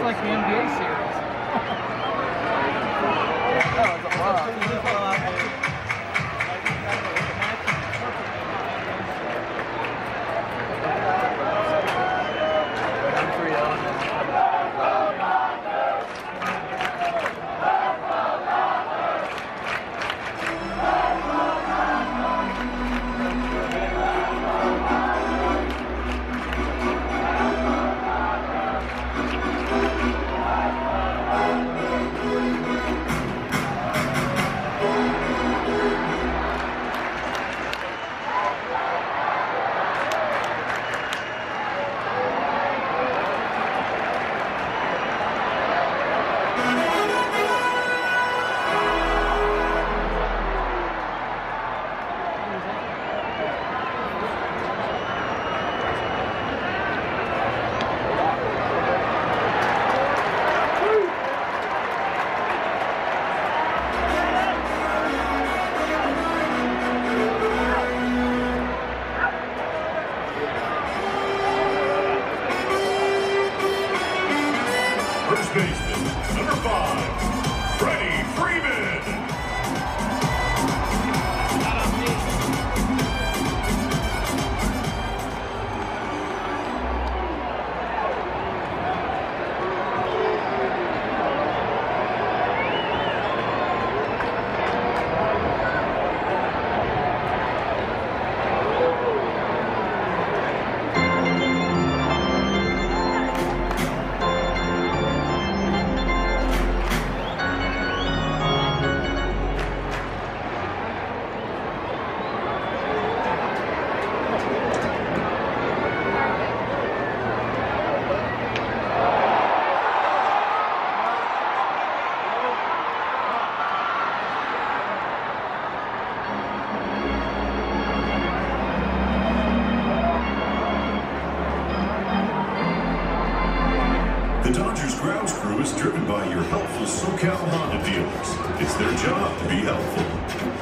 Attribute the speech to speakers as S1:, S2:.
S1: like the NBA series.
S2: helpful SoCal Honda dealers. It's their job to be helpful.